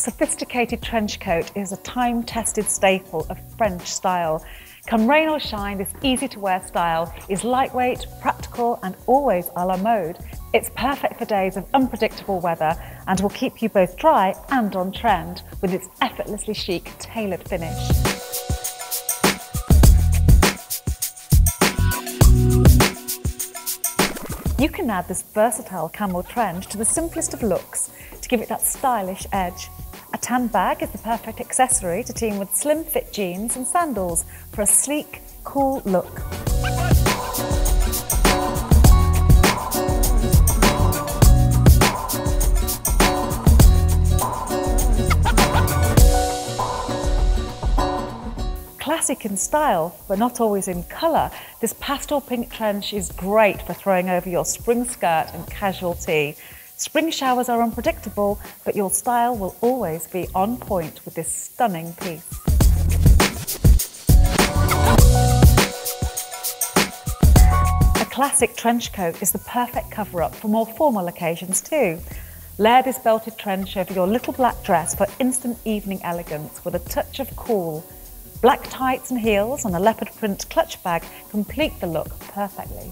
sophisticated trench coat is a time-tested staple of French style. Come rain or shine, this easy-to-wear style is lightweight, practical and always a la mode. It's perfect for days of unpredictable weather and will keep you both dry and on trend with its effortlessly chic, tailored finish. You can add this versatile camel trench to the simplest of looks to give it that stylish edge. A tan bag is the perfect accessory to team with slim fit jeans and sandals for a sleek, cool look. Classic in style, but not always in colour, this pastel pink trench is great for throwing over your spring skirt and casual tee. Spring showers are unpredictable, but your style will always be on point with this stunning piece. A classic trench coat is the perfect cover-up for more formal occasions too. Layer this belted trench over your little black dress for instant evening elegance with a touch of cool. Black tights and heels and a leopard print clutch bag complete the look perfectly.